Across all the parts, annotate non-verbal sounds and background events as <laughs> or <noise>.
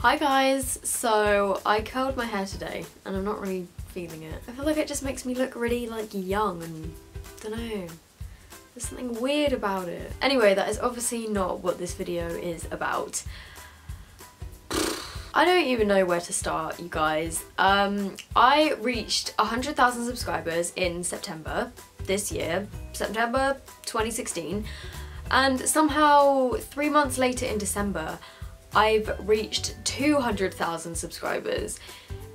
Hi guys, so I curled my hair today and I'm not really feeling it. I feel like it just makes me look really like young and don't know. There's something weird about it. Anyway, that is obviously not what this video is about. I don't even know where to start, you guys. Um, I reached 100,000 subscribers in September this year, September 2016, and somehow three months later in December, I've reached 200,000 subscribers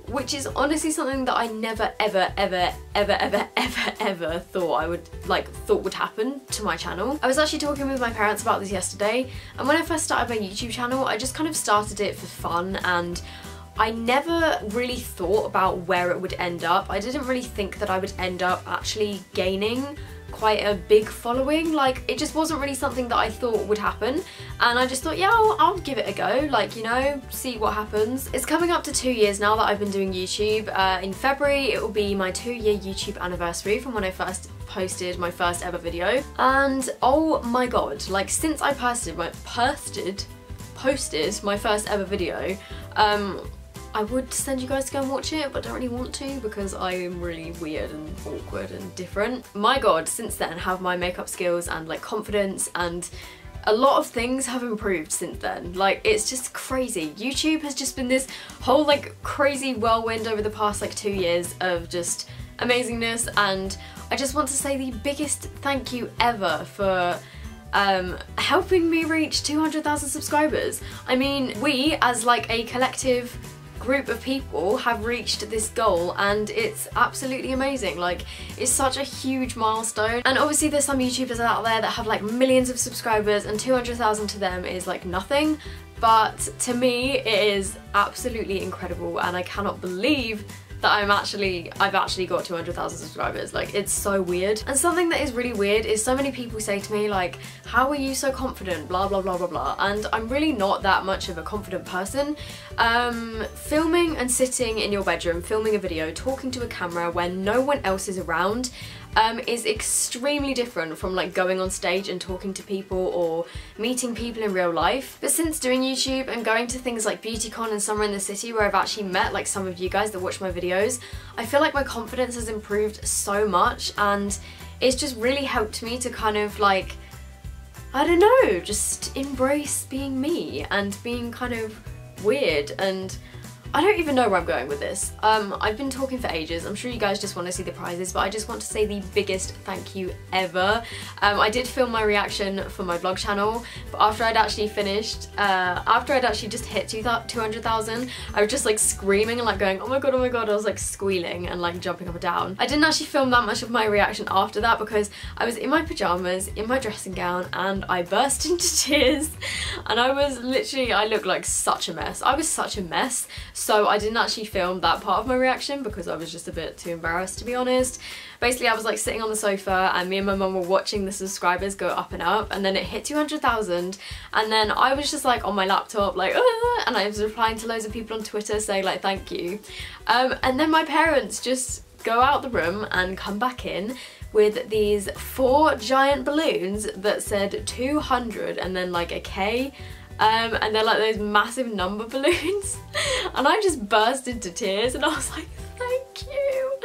which is honestly something that I never ever ever ever ever <laughs> ever ever thought I would like thought would happen to my channel. I was actually talking with my parents about this yesterday and when I first started my YouTube channel I just kind of started it for fun and I never really thought about where it would end up. I didn't really think that I would end up actually gaining quite a big following. Like it just wasn't really something that I thought would happen. And I just thought yeah I'll, I'll, give it a go. Like you know see what happens. It's coming up to two years now that I've been doing YouTube. Uh, in February it will be my two year YouTube anniversary from when I first posted my first ever video. And oh my god like since I posted my posted posted my first ever video um I would send you guys to go and watch it, but don't really want to because I am really weird and awkward and different. My god, since then have my makeup skills and like confidence and a lot of things have improved since then. Like, it's just crazy. YouTube has just been this whole like crazy whirlwind over the past like two years of just amazingness and I just want to say the biggest thank you ever for um, helping me reach 200,000 subscribers. I mean, we as like a collective group of people have reached this goal and it's absolutely amazing. Like it's such a huge milestone. And obviously there's some youtubers out there that have like millions of subscribers and 200,000 to them is like nothing. But to me it is absolutely incredible and I cannot believe that I'm actually, I've actually got 200,000 subscribers. Like, it's so weird. And something that is really weird is so many people say to me, like, how are you so confident, blah, blah, blah, blah, blah. And I'm really not that much of a confident person. Um, filming and sitting in your bedroom, filming a video, talking to a camera when no one else is around, um, is extremely different from like going on stage and talking to people or meeting people in real life. But since doing YouTube and going to things like BeautyCon and Summer in the City where I've actually met like some of you guys that watch my videos, I feel like my confidence has improved so much and it's just really helped me to kind of like I don't know, just embrace being me and being kind of weird and I don't even know where I'm going with this. Um, I've been talking for ages. I'm sure you guys just want to see the prizes, but I just want to say the biggest thank you ever. Um, I did film my reaction for my vlog channel, but after I'd actually finished, uh, after I'd actually just hit 200,000, I was just like screaming and like going, oh my god, oh my god, I was like squealing and like jumping up and down. I didn't actually film that much of my reaction after that because I was in my pyjamas, in my dressing gown, and I burst <laughs> into tears. And I was literally, I looked like such a mess. I was such a mess. I didn't actually film that part of my reaction because I was just a bit too embarrassed to be honest. Basically I was like sitting on the sofa and me and my mum were watching the subscribers go up and up and then it hit 200,000 and then I was just like on my laptop like ah, and I was replying to loads of people on Twitter saying like thank you. Um, and then my parents just go out the room and come back in with these four giant balloons that said 200 and then like a K um, and they're like those massive number <laughs> balloons and I just burst into tears and I was like thank you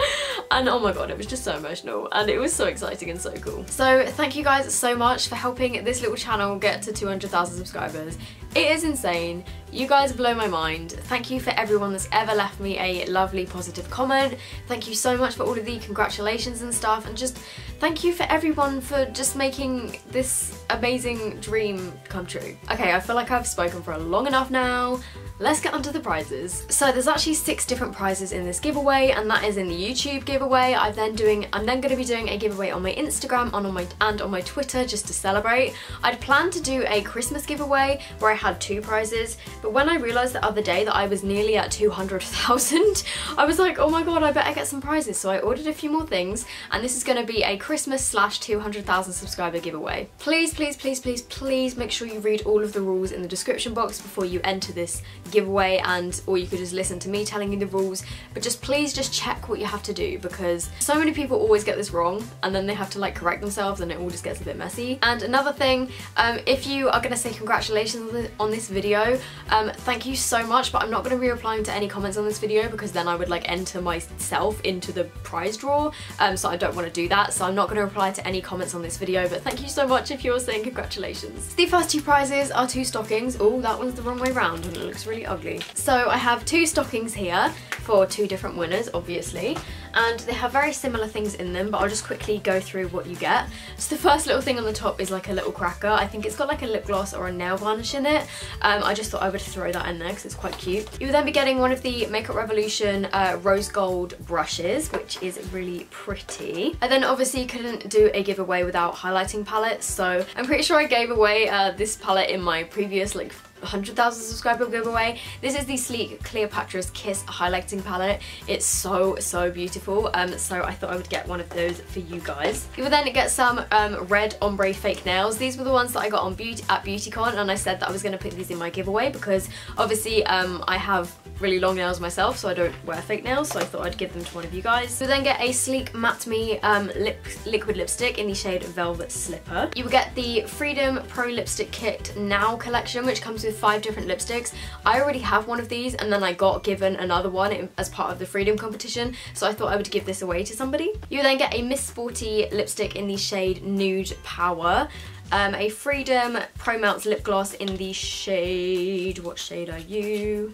and oh my god it was just so emotional and it was so exciting and so cool. So thank you guys so much for helping this little channel get to 200,000 subscribers. It is insane. You guys blow my mind. Thank you for everyone that's ever left me a lovely positive comment. Thank you so much for all of the congratulations and stuff and just thank you for everyone for just making this amazing dream come true. Okay, I feel like I've spoken for long enough now. Let's get onto the prizes. So there's actually six different prizes in this giveaway and that is in the YouTube giveaway. I'm then doing I'm then going to be doing a giveaway on my Instagram and on my and on my Twitter just to celebrate. I'd planned to do a Christmas giveaway where I had two prizes but when I realised the other day that I was nearly at 200,000 <laughs> I was like oh my god I better get some prizes. So I ordered a few more things and this is going to be a Christmas slash 200,000 subscriber giveaway. Please please please please please make sure you read all of the rules in the description box before you enter this giveaway and or you could just listen to me telling you the rules. But just please just check what you have to do because so many people always get this wrong and then they have to like correct themselves and it all just gets a bit messy. And another thing um, if you are going to say congratulations on this video Um, thank you so much, but I'm not going to be replying to any comments on this video because then I would like enter myself into the prize draw. Um, so I don't want to do that. So I'm not going to reply to any comments on this video, but thank you so much if you're saying congratulations. The first two prizes are two stockings. Oh, that one's the wrong way around and it looks really ugly. So I have two stockings here for two different winners, obviously and they have very similar things in them but I'll just quickly go through what you get. So the first little thing on the top is like a little cracker. I think it's got like a lip gloss or a nail varnish in it. Um, I just thought I would throw that in there because it's quite cute. You will then be getting one of the Makeup Revolution uh, rose gold brushes which is really pretty. I then obviously couldn't do a giveaway without highlighting palettes so I'm pretty sure I gave away uh, this palette in my previous like 100,000 subscriber giveaway. This is the Sleek Cleopatra's Kiss highlighting palette. It's so, so beautiful. Um, so I thought I would get one of those for you guys. You will then get some um, red ombre fake nails. These were the ones that I got on beauty at BeautyCon and I said that I was going to put these in my giveaway because obviously um, I have really long nails myself so I don't wear fake nails so I thought I'd give them to one of you guys. You'll then get a Sleek Matte Me um, lip, liquid lipstick in the shade Velvet Slipper. You will get the Freedom Pro Lipstick Kit Now collection which comes with five different lipsticks. I already have one of these and then I got given another one as part of the Freedom competition so I thought I would give this away to somebody. You then get a Miss Sporty lipstick in the shade Nude Power. Um, a Freedom Pro Melts lip gloss in the shade, what shade are you?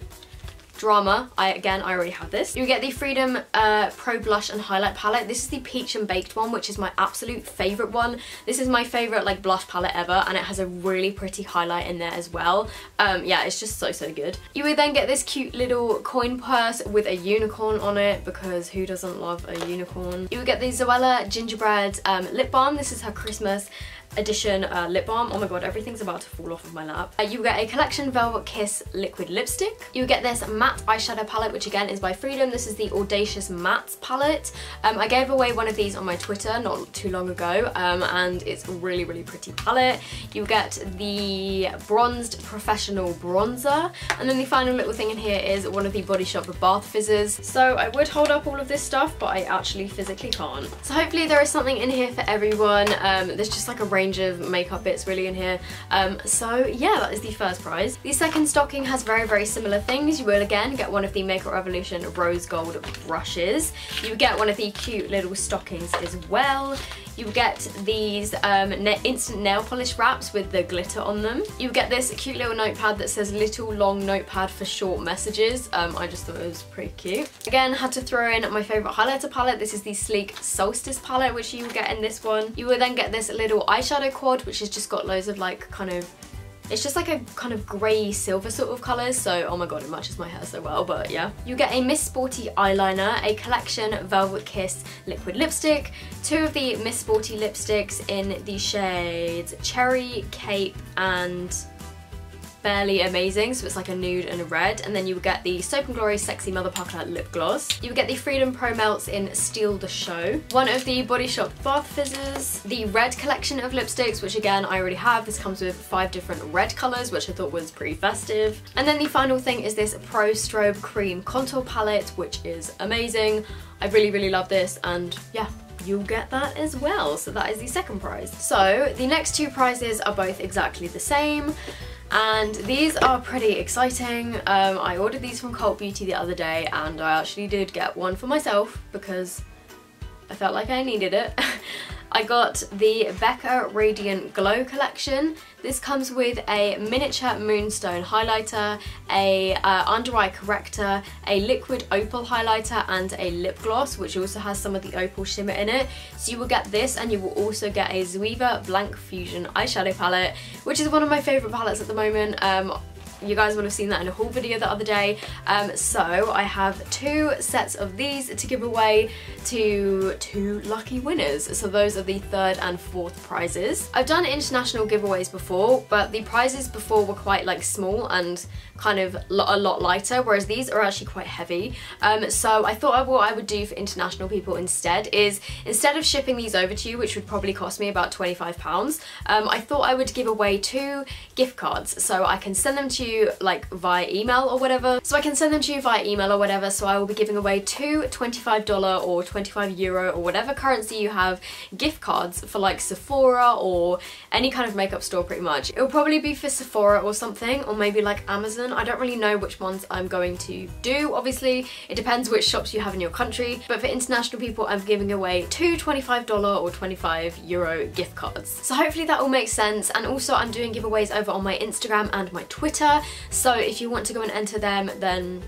Drama, I again, I already have this. You get the Freedom uh, Pro Blush and Highlight Palette. This is the Peach and Baked one, which is my absolute favourite one. This is my favourite like blush palette ever, and it has a really pretty highlight in there as well. Um, yeah, it's just so, so good. You would then get this cute little coin purse with a unicorn on it, because who doesn't love a unicorn? You would get the Zoella Gingerbread um, Lip Balm. This is her Christmas edition uh, lip balm. Oh my god, everything's about to fall off of my lap. Uh, you get a Collection Velvet Kiss liquid lipstick. You get this matte eyeshadow palette, which again is by Freedom. This is the Audacious Matte palette. Um, I gave away one of these on my Twitter not too long ago, um, and it's a really, really pretty palette. You get the Bronzed Professional Bronzer, and then the final little thing in here is one of the Body Shop Bath Fizzes. So I would hold up all of this stuff, but I actually physically can't. So hopefully there is something in here for everyone. Um, there's just like a range range of makeup bits really in here. Um, so yeah, that is the first prize. The second stocking has very, very similar things. You will again get one of the Makeup Revolution Rose Gold brushes. You get one of the cute little stockings as well. You get these um, instant nail polish wraps with the glitter on them. You get this cute little notepad that says little long notepad for short messages. Um, I just thought it was pretty cute. Again, had to throw in my favourite highlighter palette. This is the Sleek Solstice palette, which you will get in this one. You will then get this little eyeshadow quad, which has just got loads of like kind of it's just like a kind of grey silver sort of colours, so oh my god, it matches my hair so well, but yeah. You get a Miss Sporty eyeliner, a Collection Velvet Kiss liquid lipstick, two of the Miss Sporty lipsticks in the shades Cherry, Cape and Barely Amazing, so it's like a nude and a red. And then you would get the Soap & Glory Sexy Mother Pucker Lip Gloss. You would get the Freedom Pro Melts in Steal the Show. One of the Body Shop Bath Fizzes. The red collection of lipsticks, which again, I already have. This comes with five different red colours, which I thought was pretty festive. And then the final thing is this Pro Strobe Cream Contour Palette, which is amazing. I really, really love this and yeah, you'll get that as well. So that is the second prize. So the next two prizes are both exactly the same and these are pretty exciting. Um, I ordered these from Cult Beauty the other day and I actually did get one for myself because I felt like I needed it. <laughs> I got the Becca Radiant Glow collection. This comes with a miniature moonstone highlighter, a uh, under eye corrector, a liquid opal highlighter and a lip gloss which also has some of the opal shimmer in it. So you will get this and you will also get a Zoeva Blanc Fusion eyeshadow palette which is one of my favourite palettes at the moment. Um, you guys would have seen that in a haul video the other day. Um, so I have two sets of these to give away to two lucky winners. So those are the third and fourth prizes. I've done international giveaways before, but the prizes before were quite like small and kind of a lot lighter, whereas these are actually quite heavy. Um, so I thought what I would do for international people instead is, instead of shipping these over to you, which would probably cost me about £25, um, I thought I would give away two gift cards. So I can send them to you you like via email or whatever. So I can send them to you via email or whatever. So I will be giving away two $25 or 25 euro or whatever currency you have gift cards for like Sephora or any kind of makeup store pretty much. It'll probably be for Sephora or something or maybe like Amazon. I don't really know which ones I'm going to do. Obviously it depends which shops you have in your country but for international people I'm giving away two $25 or 25 euro gift cards. So hopefully that all makes sense and also I'm doing giveaways over on my Instagram and my Twitter so if you want to go and enter them then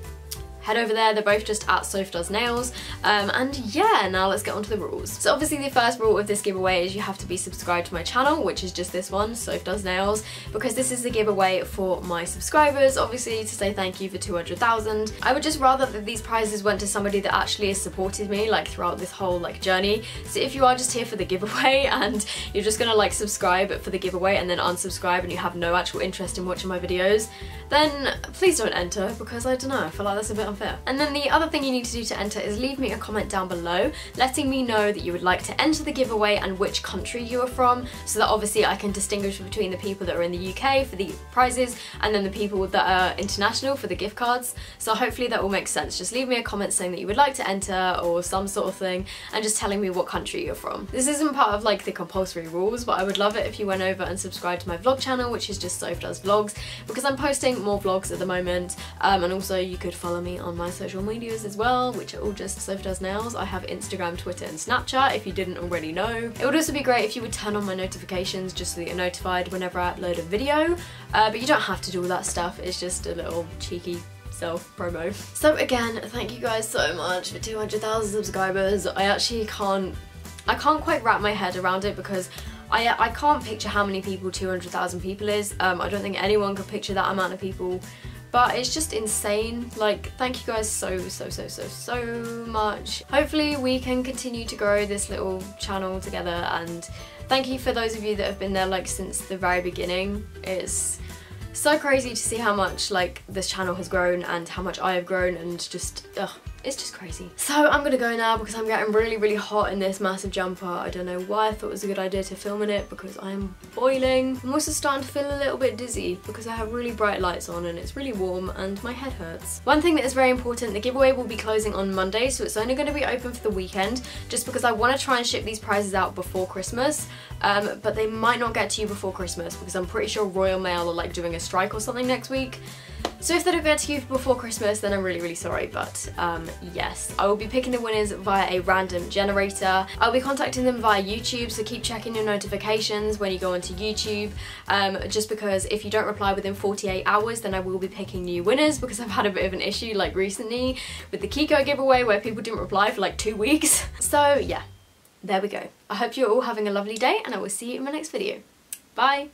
head over there. They're both just at Soph Does Nails. Um, and yeah, now let's get on to the rules. So obviously the first rule of this giveaway is you have to be subscribed to my channel, which is just this one, Soph Does Nails, because this is the giveaway for my subscribers, obviously to say thank you for 200,000. I would just rather that these prizes went to somebody that actually has supported me like throughout this whole like journey. So if you are just here for the giveaway <laughs> and you're just gonna like subscribe for the giveaway and then unsubscribe and you have no actual interest in watching my videos, then please don't enter because I don't know, I feel like that's a bit unfair. And then the other thing you need to do to enter is leave me a comment down below letting me know that you would like to enter the giveaway and which country you are from so that obviously I can distinguish between the people that are in the UK for the prizes and then the people that are international for the gift cards. So hopefully that will make sense. Just leave me a comment saying that you would like to enter or some sort of thing and just telling me what country you're from. This isn't part of like the compulsory rules but I would love it if you went over and subscribed to my vlog channel which is just Soph Does Vlogs because I'm posting more vlogs at the moment um, and also you could follow me on my social medias as well which are all just Soph Does Nails. I have Instagram, Twitter and Snapchat if you didn't already know. It would also be great if you would turn on my notifications just so that you're notified whenever I upload a video uh, but you don't have to do all that stuff it's just a little cheeky self promo. So again, thank you guys so much for 200,000 subscribers. I actually can't, I can't quite wrap my head around it because I, I can't picture how many people 200,000 people is. Um, I don't think anyone could picture that amount of people but it's just insane. Like thank you guys so so so so so much. Hopefully we can continue to grow this little channel together and thank you for those of you that have been there like since the very beginning. It's so crazy to see how much like this channel has grown and how much I have grown and just ugh it's just crazy. So I'm gonna go now because I'm getting really, really hot in this massive jumper. I don't know why I thought it was a good idea to film in it because I'm boiling. I'm also starting to feel a little bit dizzy because I have really bright lights on and it's really warm and my head hurts. One thing that is very important, the giveaway will be closing on Monday so it's only going to be open for the weekend just because I want to try and ship these prizes out before Christmas um, but they might not get to you before Christmas because I'm pretty sure Royal Mail are like doing a strike or something next week. So if they don't get to you before Christmas, then I'm really, really sorry. But um, yes, I will be picking the winners via a random generator. I'll be contacting them via YouTube, so keep checking your notifications when you go onto YouTube. Um, just because if you don't reply within 48 hours, then I will be picking new winners because I've had a bit of an issue like recently with the Kiko giveaway where people didn't reply for like two weeks. <laughs> So yeah, there we go. I hope you're all having a lovely day and I will see you in my next video. Bye!